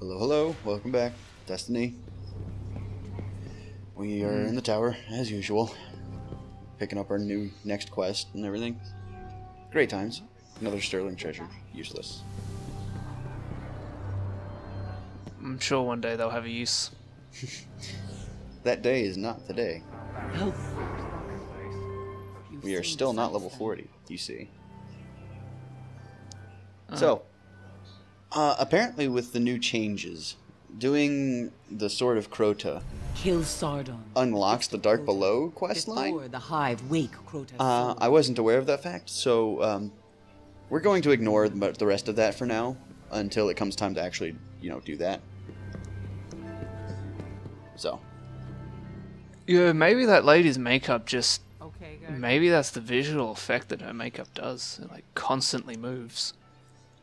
Hello, hello. Welcome back. Destiny. We are in the tower, as usual. Picking up our new next quest and everything. Great times. Another sterling treasure. Useless. I'm sure one day they'll have a use. That day is not today. We are still not level 40, you see. Uh, so, uh, apparently with the new changes, doing the Sword of Crota Kill Sardok. unlocks the Dark Below quest line. Before the Hive wake Crota's Uh. I wasn't aware of that fact, so um, we're going to ignore the the rest of that for now until it comes time to actually, you know, do that. So, Yeah, maybe that lady's makeup just. Okay, guys. Maybe that's the visual effect that her makeup does. It like constantly moves.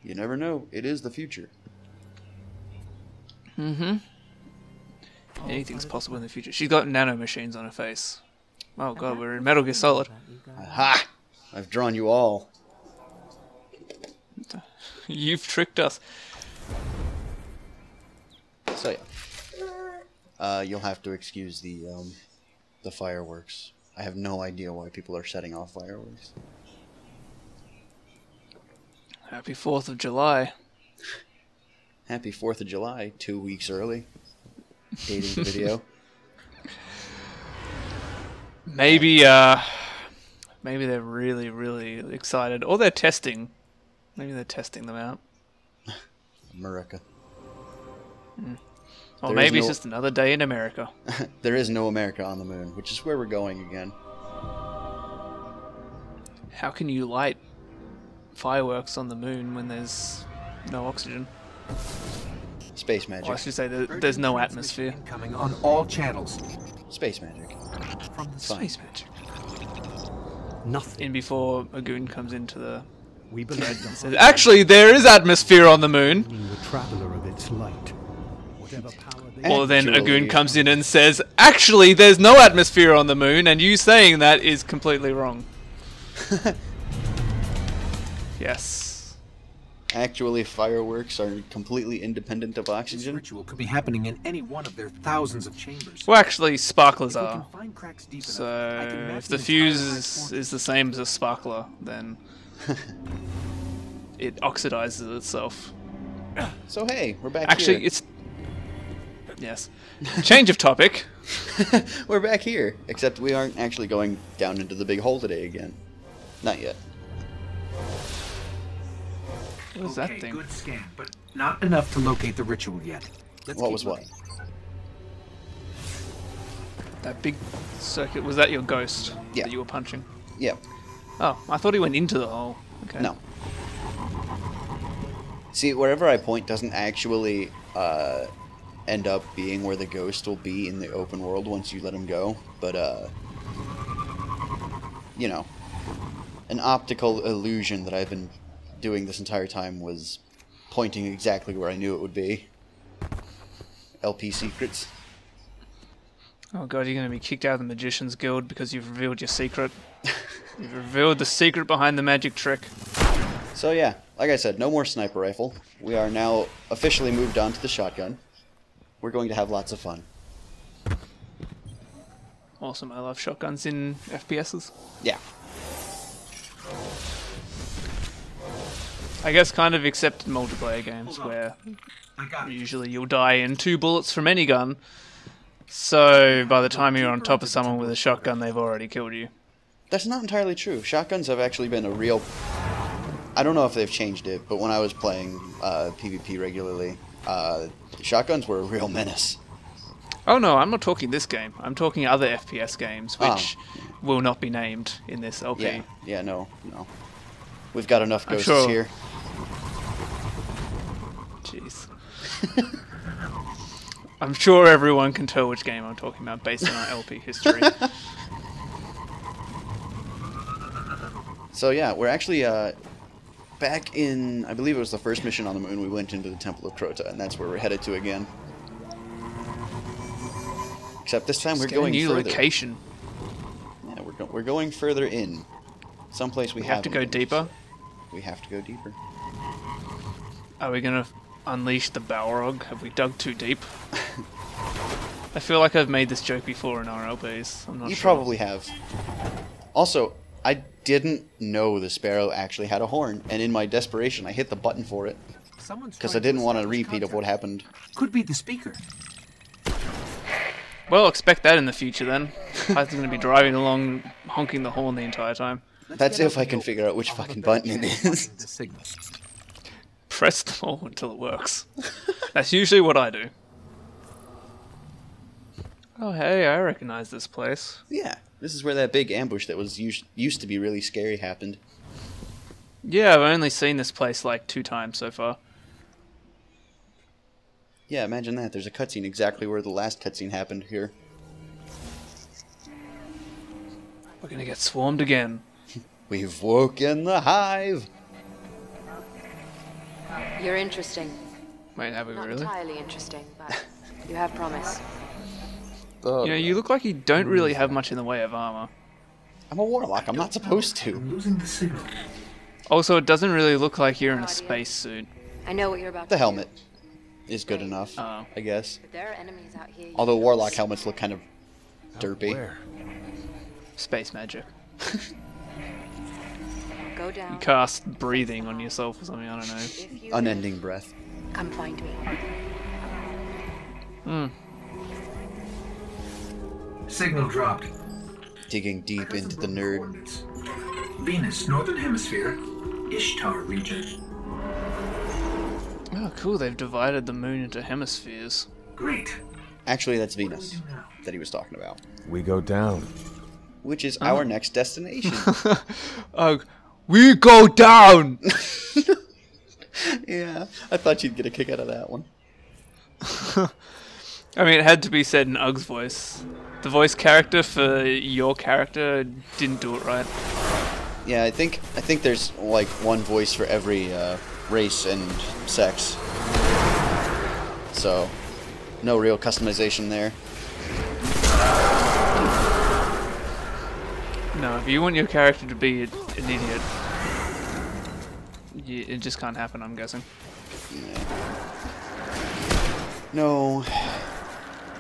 You never know. It is the future. Mm-hmm. Anything's possible in the future. She's got nano machines on her face. Oh god, we're in Metal Gear Solid. Aha! I've drawn you all. You've tricked us. So yeah, uh, you'll have to excuse the um, the fireworks. I have no idea why people are setting off fireworks. Happy 4th of July. Happy Fourth of July, two weeks early. Dating the video. Maybe, uh. Maybe they're really, really excited. Or they're testing. Maybe they're testing them out. America. Or There maybe it's just another day in America. there is no America on the moon, which is where we're going again. How can you light fireworks on the moon when there's no oxygen? Space Or I magic. should say there, there's no atmosphere. Coming on all channels. Space magic. From the Space magic. Nothing. In before a goon comes into the. We believe the Says, Actually, there is atmosphere on the moon. being the traveler of its light. Whatever power they Or then a Actually- goon comes in and says, Actually, there's no atmosphere on the moon, and you saying that is completely wrong. yes. Actually, fireworks are completely independent of oxygen. This oxygen. ritual could be happening in any one of their thousands of chambers. Well, actually, sparklers If we can are. find cracks deep enough, I can So, map if the the fuse is, is the same as a sparkler, then it oxidizes itself. So hey, we're back Actually, here. it's. Yes. Change of topic. we're back here. Except we aren't actually going down into the big hole today again. Not yet. What is Okay, that thing? good scan, but not enough to locate the ritual yet. Let's what keep was what? That big circuit. Was that your ghost Yeah. that you were punching? Yep. Oh, I thought he went into the hole. Okay. No. See, wherever I point doesn't actually uh, end up being where the ghost will be in the open world once you let him go. But, uh, you know, an optical illusion that I've been doing this entire time was pointing exactly where I knew it would be. LP secrets. Oh god, you're going to be kicked out of the Magician's Guild because you've revealed your secret. you've revealed the secret behind the magic trick. So yeah, like I said, no more sniper rifle. We are now officially moved on to the shotgun. We're going to have lots of fun. Awesome, I love shotguns in FPSs. Yeah. I guess kind of except in multiplayer games where I got it. usually you'll die in two bullets from any gun. So by the time you're on top of someone with a shotgun, they've already killed you. That's not entirely true. Shotguns have actually been a real. I don't know if they've changed it, but when I was playing uh, PvP regularly, uh, shotguns were a real menace. Oh no, I'm not talking this game. I'm talking other FPS games, Oh. which will not be named in this LP. Yeah, yeah, no, no. We've got enough I'm ghosts sure- here. Jeez. I'm sure everyone can tell which game I'm talking about based on our LP history. So yeah, we're actually uh, back in. I believe it was the first mission on the moon. We went into the Temple of Crota, and that's where we're headed to again. Except this time we're get a going new further. location. Yeah, we're, go- we're going further in. Someplace we, We have to go been. deeper. We have to go deeper. Are we gonna unleash the Balrog? Have we dug too deep? I feel like I've made this joke before in RLPs. I'm not sure. You sure. probably have. Also, I didn't know the sparrow actually had a horn, and in my desperation, I hit the button for it because I didn't want a establish repeat of what happened. Could be the speaker. Well, expect that in the future then. I'm going to be driving along, honking the horn the entire time. That's if I can figure out which I'll have a fucking button it chance of is. Press them all until it works. That's usually what I do. Oh, hey, I recognize this place. Yeah, this is where that big ambush that was us- used to be really scary happened. Yeah, I've only seen this place like two times so far. Yeah, imagine that. There's a cutscene exactly where the last cutscene happened here. We're gonna get swarmed again. We've woken the hive. You're interesting. Wait, have we Not really? entirely interesting, but you have promise. Oh, You know, you look like you don't really have much in the way of armor. I'm a warlock. I'm not supposed to. I'm losing the signal. Also, it doesn't really look like you're in a spacesuit. I know what you're about The to helmet is good enough, Oh. I guess. But there are enemies out here. Although warlock helmets look kind of derpy. Space magic. Go down. You cast breathing on yourself or something, I don't know. If you Unending breath. come find me. Hmm. Signal dropped. Digging deep into the nerd. Venus, Northern Hemisphere, Ishtar region. Oh, cool, they've divided the moon into hemispheres. Great. Actually, that's What do we Venus that he was talking about, We go down. which is Uh-huh. our next destination. Oh, we go down! yeah, I thought you'd get a kick out of that one. I mean, it had to be said in Ugg's voice. The voice character for your character didn't do it right. Yeah, I think I think there's like one voice for every uh, race and sex. So, no real customization there. No, if you want your character to be a- an idiot, it just can't happen, I'm guessing. No.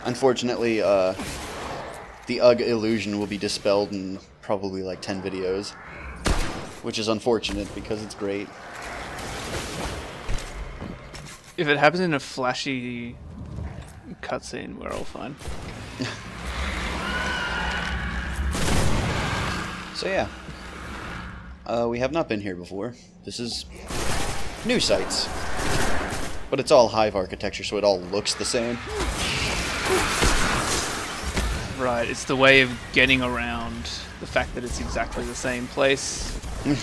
Unfortunately, uh, the Ugg illusion will be dispelled in probably like 10 videos. Which is unfortunate because it's great. If it happens in a flashy cutscene, we're all fine. So yeah. Uh, we have not been here before. This is new sites. But it's all Hive architecture, so it all looks the same. Right, it's the way of getting around the fact that it's exactly the same place.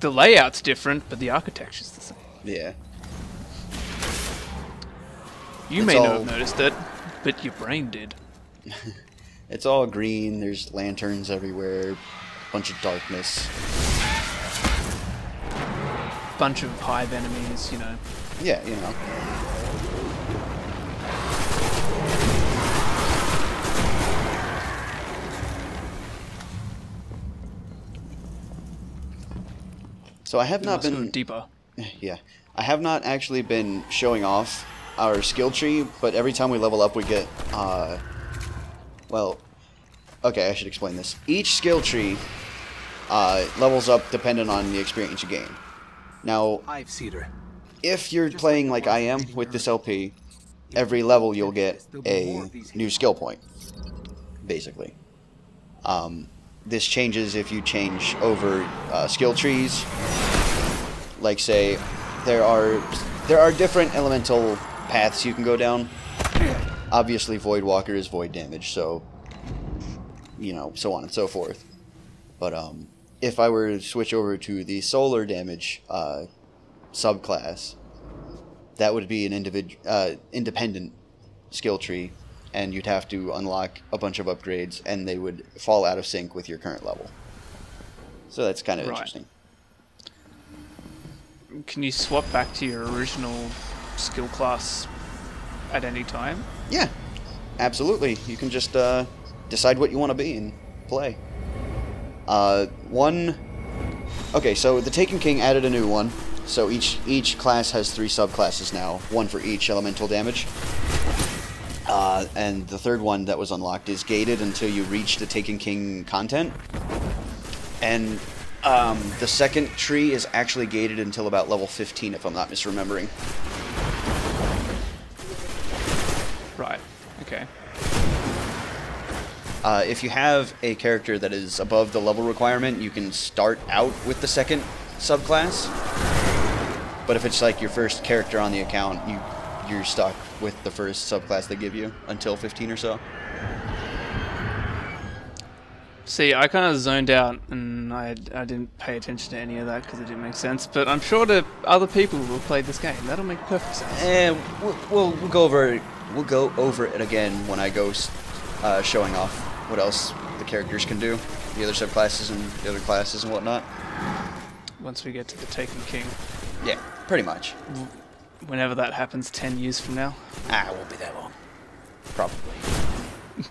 the layout's different, but the architecture's the same. Yeah. You It's may not have noticed it, but your brain did. It's all green, there's lanterns everywhere, bunch of darkness. Bunch of hive enemies, you know. Yeah, you know. So I have not been deeper. yeah. I have not actually been showing off our skill tree, but every time we level up we get uh well okay, I should explain this. Each skill tree uh, levels up dependent on the experience you gain. Now, if you're playing like I am with this LP, every level you'll get a new skill point, basically. Um, this changes if you change over uh, skill trees. Like say, there are there are different elemental paths you can go down. Obviously, Void Walker is void damage, so you know, so on and so forth. But um, if I were to switch over to the solar damage uh, subclass, that would be an individ- uh, independent skill tree, and you'd have to unlock a bunch of upgrades, and they would fall out of sync with your current level. So that's kind of Right. interesting. Can you swap back to your original skill class at any time? Yeah, absolutely. You can just uh, decide what you want to be and play. Uh, one. Okay, so the Taken King added a new one, So each each class has three subclasses now, one for each elemental damage. Uh, and the third one that was unlocked is gated until you reach the Taken King content. And um, the second tree is actually gated until about level 15, if I'm not misremembering. Uh, if you have a character that is above the level requirement, you can start out with the second subclass. But if it's like your first character on the account, you you're stuck with the first subclass they give you until 15 or so. See, I kind of zoned out and I, I didn't pay attention to any of that because it didn't make sense. But I'm sure to other people who have played this game, that'll make perfect sense. And we'll, we'll, we'll go over it. We'll go over it again when I go uh, showing off what else the characters can do, the other subclasses and the other classes and whatnot. Once we get to the Taken King, Yeah, pretty much. whenever that happens, ten years from now. Ah, it won't be that long. Probably.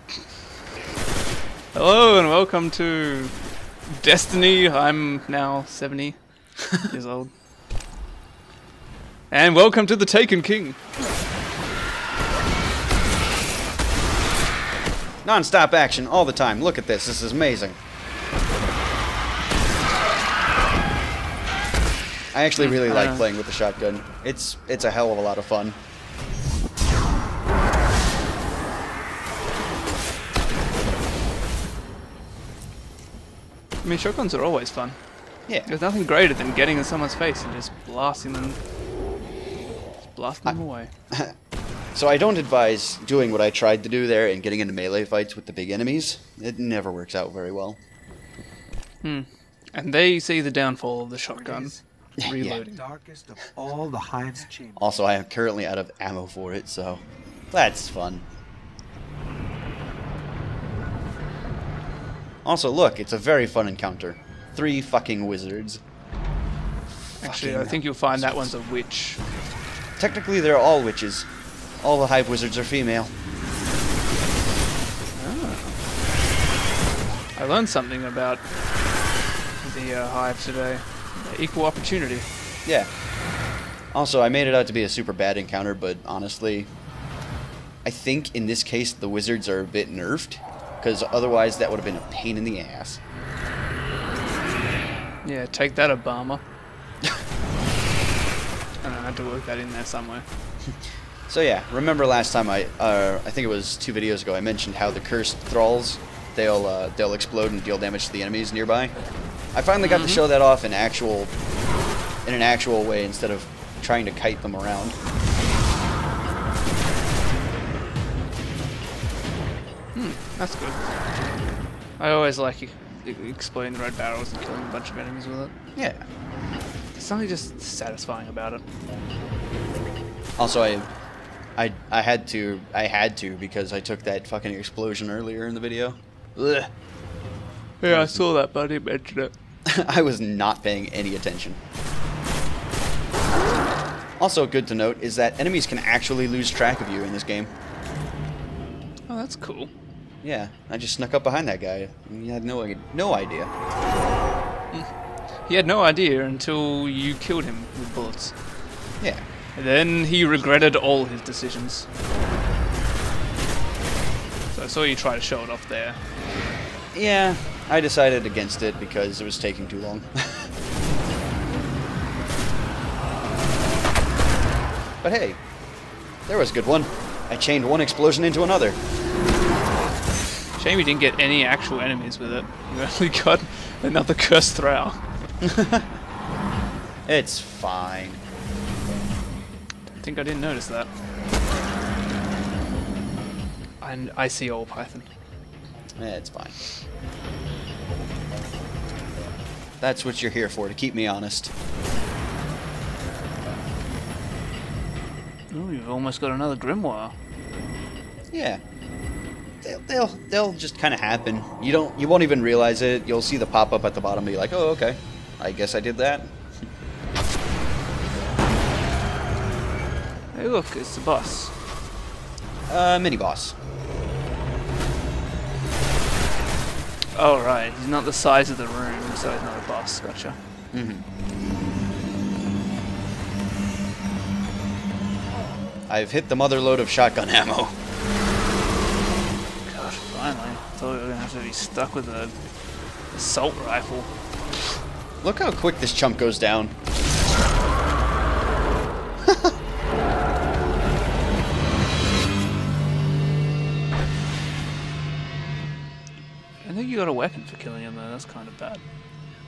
Hello and welcome to Destiny. I'm now 70 years old. And welcome to the Taken King. Non-stop action all the time. Look at this. This is amazing. I actually really like Uh. playing with the shotgun. It's it's a hell of a lot of fun. I mean, shotguns are always fun. Yeah. There's nothing greater than getting in someone's face and just blasting them, just blasting them away. So I don't advise doing what I tried to do there and getting into melee fights with the big enemies. It never works out very well. Hmm. And they see the downfall of the shotgun. Reloading. Darkest of all the hive's chambers. Also, I am currently out of ammo for it, so that's fun. Also, look, it's a very fun encounter. Three fucking wizards. Actually, I think you'll find that one's a witch. Technically, they're all witches. All the hive wizards are female. I learned something about the uh, hive today. Equal opportunity. Yeah. Also, I made it out to be a super bad encounter, but honestly, I think in this case the wizards are a bit nerfed, because otherwise that would have been a pain in the ass. Yeah, take that, Obama. and I had to work that in there somewhere. So yeah, remember last time I, uh, I think it was two videos ago, I mentioned how the cursed thralls, they'll uh, they'll explode and deal damage to the enemies nearby. I finally got to show that off in actual, in an actual way instead of trying to kite them around. Hmm, that's good. I always like exploding the red barrels and killing a bunch of enemies with it. Yeah. There's something just satisfying about it. Also, I, I, I had to, I had to because I took that fucking explosion earlier in the video. Ugh. Yeah, I saw that, but I didn't mention it. I was not paying any attention. Also, good to note is that enemies can actually lose track of you in this game. Oh, that's cool. Yeah, I just snuck up behind that guy. He had no no idea. He had no idea until you killed him with bullets. Yeah. Then he regretted all his decisions. So I saw you try to show it off there. Yeah, I decided against it because it was taking too long. but hey, there was a good one. I chained one explosion into another. Shame you didn't get any actual enemies with it. You only got another cursed thrall. It's fine. I think I didn't notice that. And I see all Python. Eh, It's fine. That's what you're here for, to keep me honest. Ooh, you've almost got another grimoire. Yeah. They'll, they'll, they'll just kind of happen. You don't, you won't even realize it. You'll see the pop up at the bottom, and be like, oh, okay. I guess I did that. Hey look, it's the boss. Uh, mini boss. Oh right, he's not the size of the room, so he's not a boss, gotcha. Mm hmm I've hit the motherload of shotgun ammo. Gosh, finally. I thought we were gonna have to be stuck with a assault rifle. Look how quick this chump goes down. Weapon for killing him though. That's kind of bad.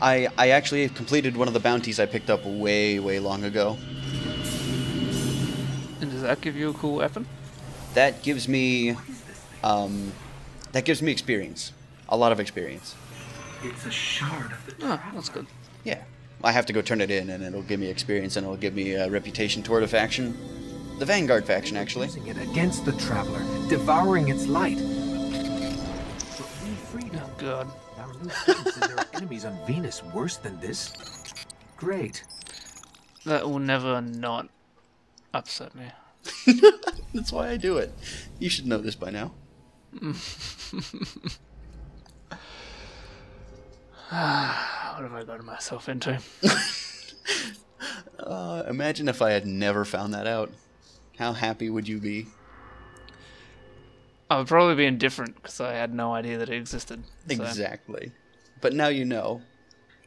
I, I actually completed one of the bounties I picked up way, way long ago. And does that give you a cool weapon? That gives me, um, that gives me experience. A lot of experience. It's a shard of the Oh, that's good. Yeah. I have to go turn it in, and it'll give me experience, and it'll give me a reputation toward a faction. The Vanguard faction, actually. Using it against the traveler, devouring its light. God. Our new friend said there are enemies on Venus worse than this. Great. That will never not upset me. That's why I do it. You should know this by now. What have I gotten myself into? Uh, imagine if I had never found that out. How happy would you be? I would probably be indifferent because I had no idea that it existed. so- Exactly. But now you know.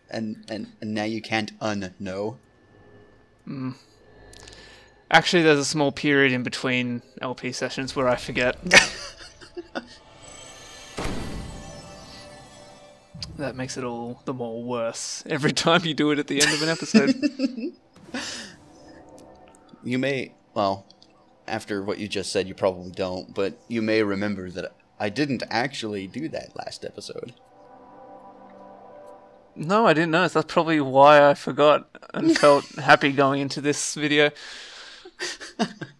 And, and, and now you can't unknow. Hmm. Actually, there's a small period in between LP sessions where I forget. that makes it all the more worse every time you do it at the end of an episode. You may, well, after what you just said, you probably don't, but you may remember that I didn't actually do that last episode. no, I didn't notice. That's probably why I forgot and felt happy going into this video.